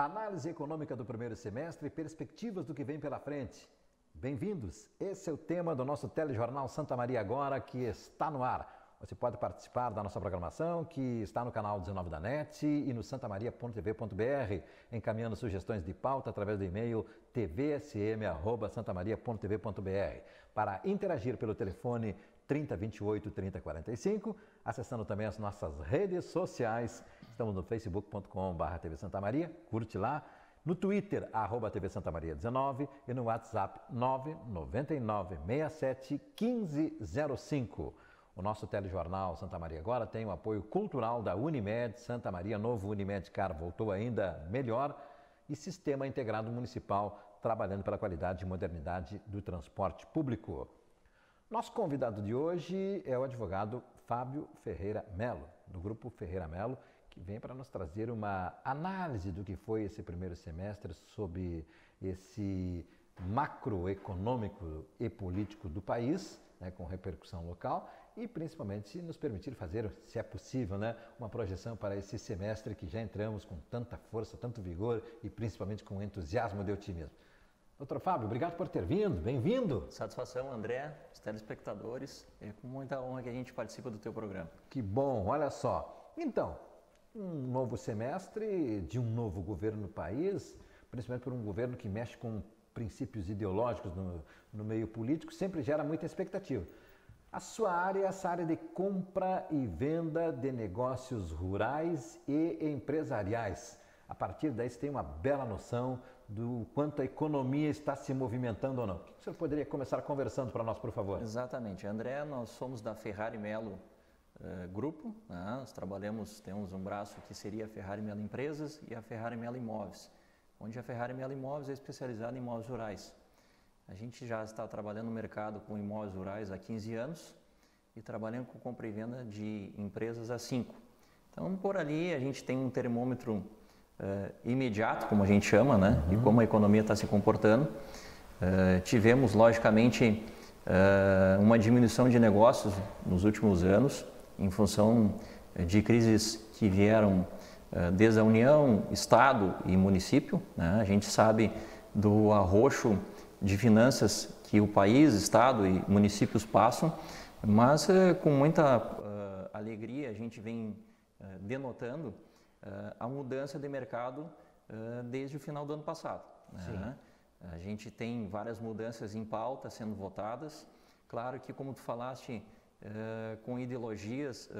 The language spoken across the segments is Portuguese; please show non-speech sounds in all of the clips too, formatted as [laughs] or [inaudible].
Análise econômica do primeiro semestre e perspectivas do que vem pela frente. Bem-vindos! Esse é o tema do nosso telejornal Santa Maria Agora, que está no ar. Você pode participar da nossa programação, que está no canal 19 da NET e no santamaria.tv.br, encaminhando sugestões de pauta através do e-mail tvsm.santamaria.tv.br. Para interagir pelo telefone 3028 3045, acessando também as nossas redes sociais. Estamos no facebook.com.br TV Santa Maria, curte lá. No Twitter, arroba TV Santa Maria 19 e no WhatsApp 999 67 1505. O nosso telejornal Santa Maria Agora tem o apoio cultural da Unimed Santa Maria, novo Unimed Car voltou ainda melhor e Sistema Integrado Municipal trabalhando pela qualidade e modernidade do transporte público. Nosso convidado de hoje é o advogado Fábio Ferreira Melo, do Grupo Ferreira Melo, que vem para nos trazer uma análise do que foi esse primeiro semestre sob esse macroeconômico e político do país, né, com repercussão local, e principalmente nos permitir fazer, se é possível, né, uma projeção para esse semestre que já entramos com tanta força, tanto vigor e principalmente com entusiasmo e otimismo. Doutor Fábio, obrigado por ter vindo, bem-vindo. Satisfação, André, os telespectadores, é com muita honra que a gente participa do teu programa. Que bom, olha só. Então, um novo semestre de um novo governo no país, principalmente por um governo que mexe com princípios ideológicos no, no meio político, sempre gera muita expectativa. A sua área é essa área de compra e venda de negócios rurais e empresariais. A partir daí você tem uma bela noção do quanto a economia está se movimentando ou não. O que o senhor poderia começar conversando para nós, por favor? Exatamente. André, nós somos da Ferrari Melo uh, Grupo. Né? Nós trabalhamos, temos um braço que seria a Ferrari Melo Empresas e a Ferrari Melo Imóveis, onde a Ferrari Melo Imóveis é especializada em imóveis rurais. A gente já está trabalhando no mercado com imóveis rurais há 15 anos e trabalhando com compra e venda de empresas há 5. Então, por ali, a gente tem um termômetro uh, imediato, como a gente chama, né? Uhum. E como a economia está se comportando. Uh, tivemos, logicamente, uh, uma diminuição de negócios nos últimos anos, em função de crises que vieram desde a União, Estado e município. Né? A gente sabe do arroxo de finanças que o país, Estado e municípios passam, mas com muita alegria a gente vem denotando a mudança de mercado desde o final do ano passado. Né? A gente tem várias mudanças em pauta sendo votadas. Claro que, como tu falaste, com ideologias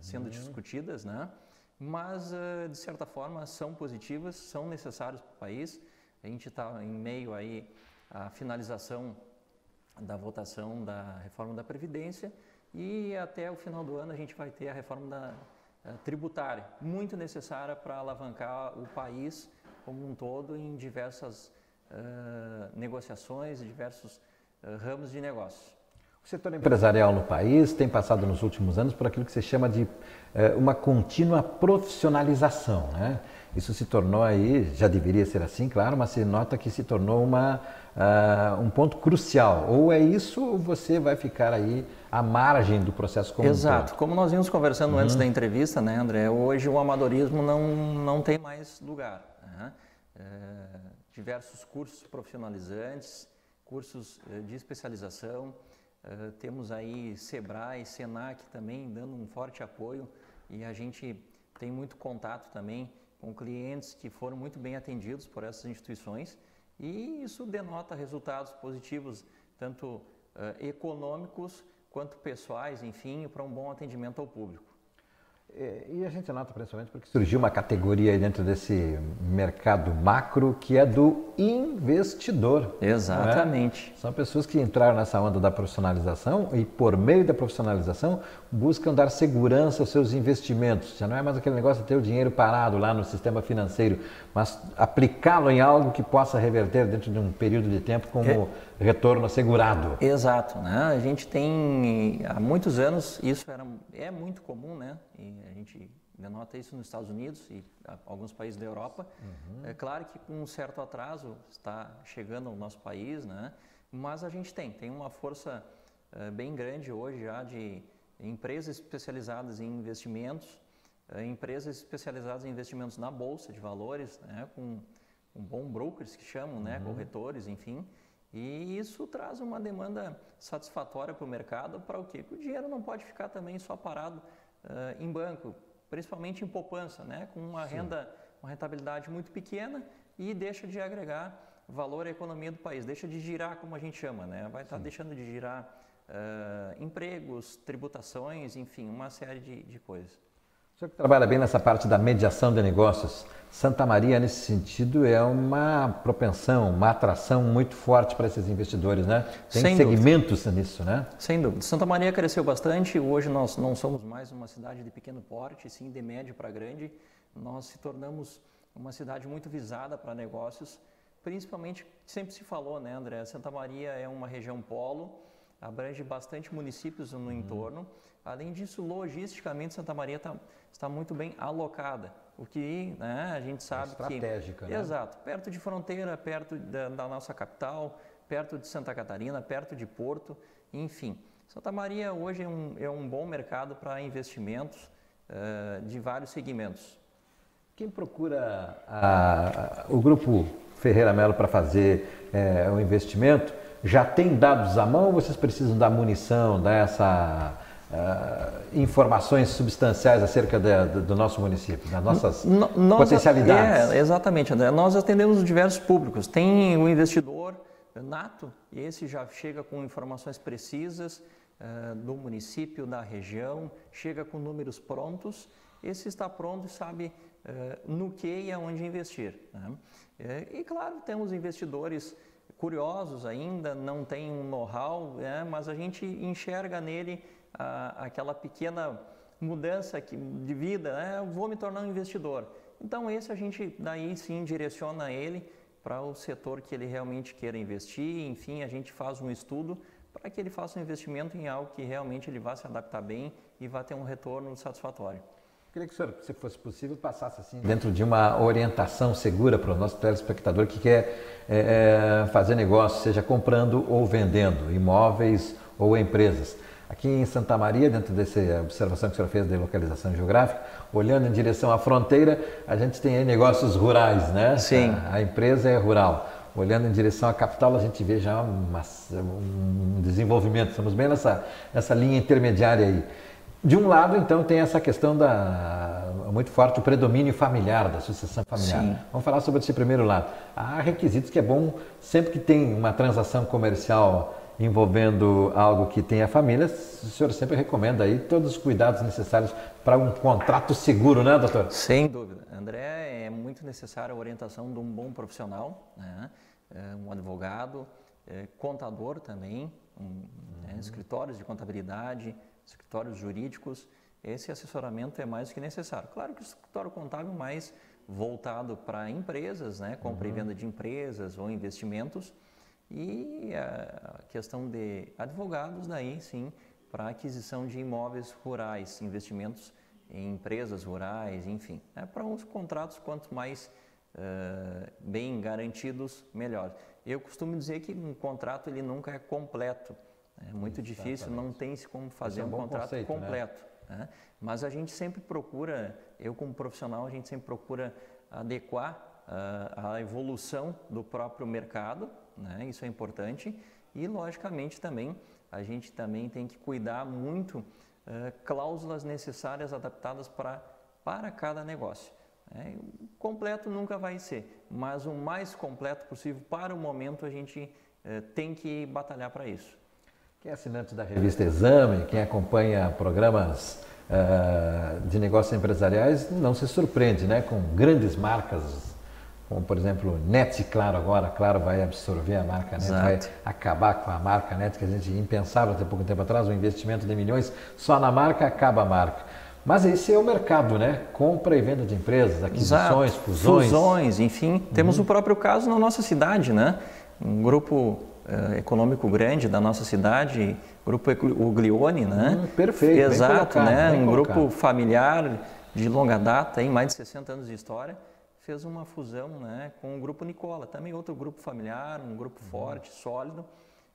sendo uhum. discutidas, né? mas de certa forma são positivas, são necessárias para o país. A gente está em meio aí a finalização da votação da reforma da Previdência e até o final do ano a gente vai ter a reforma da, tributária, muito necessária para alavancar o país como um todo em diversas uh, negociações, diversos uh, ramos de negócios. O setor empresarial no país tem passado nos últimos anos por aquilo que se chama de uh, uma contínua profissionalização. Né? Isso se tornou aí, já deveria ser assim, claro, mas se nota que se tornou uma uh, um ponto crucial. Ou é isso ou você vai ficar aí à margem do processo como Exato. Como nós vimos conversando uhum. antes da entrevista, né, André? Hoje o amadorismo não, não tem mais lugar. Né? É, diversos cursos profissionalizantes, cursos eh, de especialização. Uh, temos aí Sebrae, Senac também dando um forte apoio e a gente tem muito contato também com clientes que foram muito bem atendidos por essas instituições e isso denota resultados positivos, tanto uh, econômicos quanto pessoais, enfim, para um bom atendimento ao público. É, e a gente nota principalmente porque surgiu uma categoria dentro desse mercado macro que é do investidor. Exatamente. São pessoas que entraram nessa onda da profissionalização e, por meio da profissionalização, buscam dar segurança aos seus investimentos. Já não é mais aquele negócio de ter o dinheiro parado lá no sistema financeiro, mas aplicá-lo em algo que possa reverter dentro de um período de tempo como é. retorno assegurado. Exato. Né? A gente tem, há muitos anos, isso era, é muito comum, né? E a gente denota isso nos Estados Unidos e alguns países da Europa. Uhum. É claro que com um certo atraso está chegando ao nosso país, né? mas a gente tem, tem uma força uh, bem grande hoje já de empresas especializadas em investimentos, uh, empresas especializadas em investimentos na Bolsa de Valores, né? com um bom brokers que chamam, né, uhum. corretores, enfim. E isso traz uma demanda satisfatória para o mercado, para o quê? Porque o dinheiro não pode ficar também só parado uh, em banco, principalmente em poupança, né, com uma Sim. renda, uma rentabilidade muito pequena e deixa de agregar valor à economia do país, deixa de girar, como a gente chama, né? vai estar tá deixando de girar uh, empregos, tributações, enfim, uma série de, de coisas. Senhor que trabalha bem nessa parte da mediação de negócios, Santa Maria, nesse sentido, é uma propensão, uma atração muito forte para esses investidores, né? Tem Sem segmentos dúvida. nisso, né? Sem dúvida. Santa Maria cresceu bastante. Hoje nós não somos mais uma cidade de pequeno porte, sim de médio para grande. Nós se tornamos uma cidade muito visada para negócios, principalmente, sempre se falou, né, André? Santa Maria é uma região polo, abrange bastante municípios no uhum. entorno. Além disso, logisticamente, Santa Maria tá, está muito bem alocada, o que né, a gente sabe é estratégica, que... Né? Exato, perto de fronteira, perto da, da, nossa capital, perto de Santa Catarina, perto de Porto, enfim. Santa Maria hoje é um, é um bom mercado para investimentos uh, de vários segmentos. Quem procura a, a, o grupo Ferreira Melo para fazer é, o investimento, já tem dados à mão ou vocês precisam dar munição, dar essa uh, informações substanciais acerca de, de, do nosso município, das nossas nós, potencialidades? É, exatamente, André. Nós atendemos diversos públicos. Tem o investidor nato, esse já chega com informações precisas uh, do município, da região, chega com números prontos. Esse está pronto e sabe uh, no que e aonde investir. Né? E, claro, temos investidores curiosos ainda, não tem um know-how, né? mas a gente enxerga nele a, aquela pequena mudança que, de vida, né? Eu vou me tornar um investidor. Então esse a gente daí sim direciona ele para o setor que ele realmente queira investir, enfim, a gente faz um estudo para que ele faça um investimento em algo que realmente ele vá se adaptar bem e vá ter um retorno satisfatório. Queria que o senhor, se fosse possível, passasse assim dentro de uma orientação segura para o nosso telespectador que quer é, é fazer negócio, seja comprando ou vendendo imóveis ou empresas. Aqui em Santa Maria, dentro dessa observação que o senhor fez de localização geográfica, olhando em direção à fronteira, a gente tem negócios rurais, né? Sim. A, a, empresa é rural. Olhando em direção à capital, a gente vê já uma, um desenvolvimento. Estamos bem nessa, nessa linha intermediária aí. De um lado, então, tem essa questão da muito forte o predomínio familiar, da sucessão familiar. Sim. Vamos falar sobre esse primeiro lado. Há requisitos que é bom, sempre que tem uma transação comercial envolvendo algo que tenha família, o senhor sempre recomenda aí todos os cuidados necessários para um contrato seguro, né, doutor? Sem dúvida. André, é muito necessária a orientação de um bom profissional, né? É, um advogado, é, contador também, um, né? escritórios de contabilidade, escritórios jurídicos. Esse assessoramento é mais do que necessário. Claro que o escritório contábil é mais voltado para empresas, né? compra uhum. e venda de empresas ou investimentos, e a questão de advogados, daí sim, para aquisição de imóveis rurais, investimentos em empresas rurais, enfim. Né? Para os contratos, quanto mais uh, bem garantidos, melhor. Eu costumo dizer que um contrato ele nunca é completo. É muito Exatamente. difícil, não tem-se como fazer é um, um contrato conceito, né? completo. Né? Mas a gente sempre procura, eu como profissional, a gente sempre procura adequar uh, a evolução do próprio mercado né? Isso é importante e logicamente também a gente também tem que cuidar muito uh, cláusulas necessárias adaptadas para para cada negócio. Né? Completo nunca vai ser, mas o mais completo possível para o momento a gente uh, tem que batalhar para isso. Quem é assinante da revista Exame, quem acompanha programas uh, de negócios empresariais, não se surpreende, né? Com grandes marcas como por exemplo Net Claro agora, Claro vai absorver a marca Net, Exato. vai acabar com a marca Net, que a gente impensava até pouco tempo atrás, um investimento de milhões só na marca, acaba a marca. Mas esse é o mercado, né? Compra e venda de empresas, aquisições, Exato. fusões. Fusões, enfim. Uhum. Temos o próprio caso na nossa cidade, né? Um grupo uh, econômico grande da nossa cidade, grupo Uglione, né? Hum, perfeito. Exato, colocado, né? Um colocado. grupo familiar de longa data, tem mais de 60 anos de história fez uma fusão né, com o grupo Nicola, também outro grupo familiar, um grupo uhum. forte, sólido,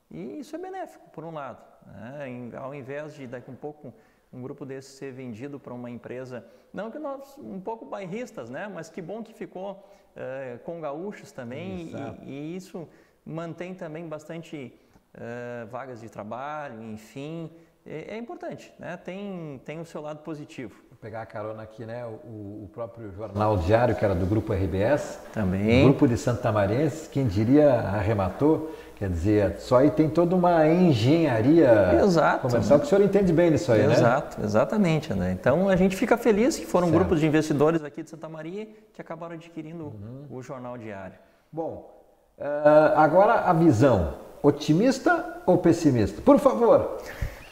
e isso é benéfico, por um lado. Né? Ao invés de daqui um pouco um grupo desse ser vendido para uma empresa, não que nós, um pouco bairristas, né? Mas que bom que ficou uh, com gaúchos também e, e, isso mantém também bastante uh, vagas de trabalho, enfim, é, é, importante, né? Tem, tem o seu lado positivo. Vou pegar a carona aqui, né? O, o próprio jornal Diário, que era do grupo RBS, também. Grupo de Santa Marense, quem diria arrematou Quer dizer, só aí tem toda uma engenharia Exato, comercial que o senhor entende bem nisso aí, Exato, né? Exato, exatamente. Né? Então a gente fica feliz que foram certo. grupos de investidores aqui de Santa Maria que acabaram adquirindo uhum. o jornal diário. Bom, uh, agora a visão, otimista ou pessimista? Por favor.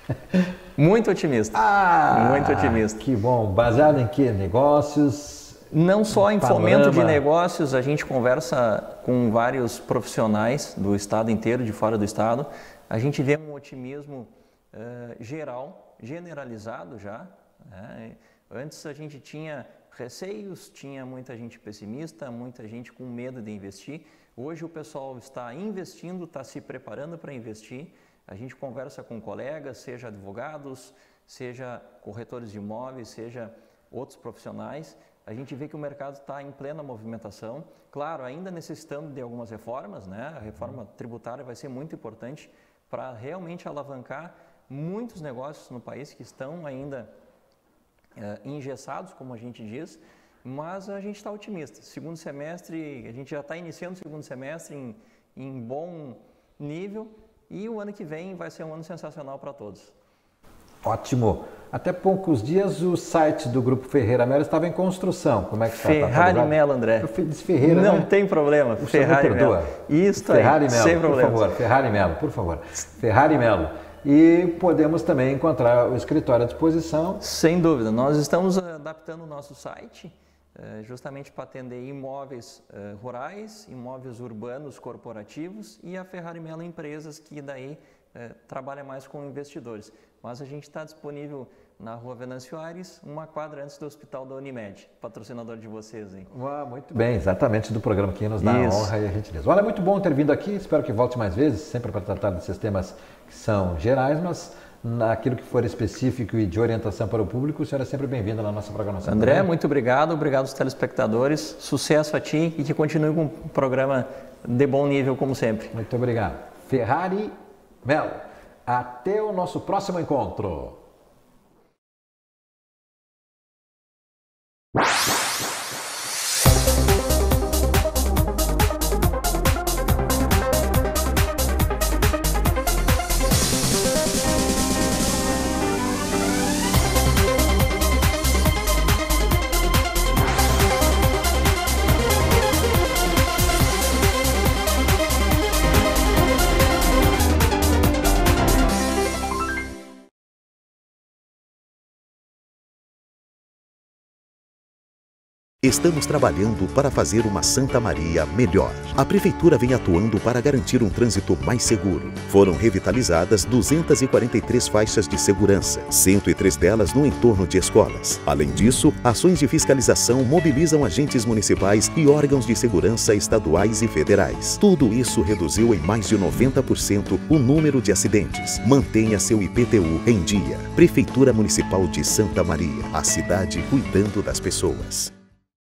[laughs] Muito otimista. Ah, muito otimista. Que bom. Baseado em que? Negócios? Não só em fomento de negócios, a gente conversa com vários profissionais do estado inteiro, de fora do estado. A gente vê um otimismo uh, geral, generalizado já. Né? Antes a gente tinha receios, tinha muita gente pessimista, muita gente com medo de investir. Hoje o pessoal está investindo, está se preparando para investir. A gente conversa com colegas, seja advogados, seja corretores de imóveis, seja outros profissionais a gente vê que o mercado está em plena movimentação. Claro, ainda necessitando de algumas reformas, né? A reforma tributária vai ser muito importante para realmente alavancar muitos negócios no país que estão ainda é, engessados, como a gente diz, mas a gente está otimista. Segundo semestre, a gente já está iniciando o segundo semestre em, em bom nível e o ano que vem vai ser um ano sensacional para todos. Ótimo. Até poucos dias o site do Grupo Ferreira Melo estava em construção. Como é que está? Ferrari tá Melo, André. Eu fiz Ferreira, Não né? tem problema. O Ferrari Melo. Isso Ferrari aí, Melo, sem por problema. favor. Ferrari Melo, por favor. Ferrari Melo. E podemos também encontrar o escritório à disposição. Sem dúvida. Nós estamos adaptando o nosso site justamente para atender imóveis eh, rurais, imóveis urbanos corporativos e a Ferrari Melo Empresas, que daí eh, trabalha mais com investidores. Mas a gente está disponível na rua Venâncio Aires, uma quadra antes do Hospital da Unimed, patrocinador de vocês. Hein? Uau, muito bem, exatamente do programa que nos dá Isso. a honra e a gentileza. Olha, é muito bom ter vindo aqui, espero que volte mais vezes, sempre para tratar desses temas que são gerais, mas naquilo que for específico e de orientação para o público, o senhor é sempre bem-vindo na nossa programação. André, também. muito obrigado, obrigado aos telespectadores, sucesso a ti e que continue com um programa de bom nível como sempre. Muito obrigado. Ferrari Melo. Até o nosso próximo encontro. Estamos trabalhando para fazer uma Santa Maria melhor. A Prefeitura vem atuando para garantir um trânsito mais seguro. Foram revitalizadas 243 faixas de segurança, 103 delas no entorno de escolas. Além disso, ações de fiscalização mobilizam agentes municipais e órgãos de segurança estaduais e federais. Tudo isso reduziu em mais de 90% o número de acidentes. Mantenha seu IPTU em dia. Prefeitura Municipal de Santa Maria, a cidade cuidando das pessoas.